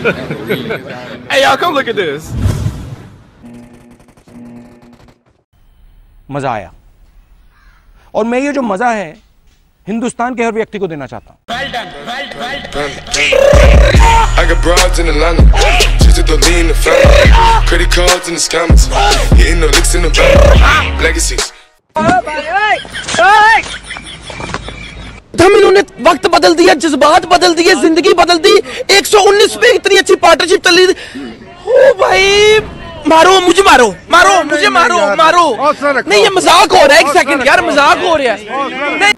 hey, y'all, come look at this. मज़ा आया और मैं ये जो मज़ा है हिंदुस्तान के हर व्यक्ति को देना चाहता हूँ to the lean. Credit cards in the scammers. Hitting the licks in the bank. Legacies. हम इन्होंने वक्त बदल दिया जज्बात बदल दिए ज़िंदगी बदल दी। 119 पे इतनी अच्छी पार्टनरशिप चल। रही थी ओ भाई मारो मुझे मारो मारो मुझे मारो मारो। नहीं ये मज़ाक हो रहा है एक सेकंड यार मज़ाक हो रहा है।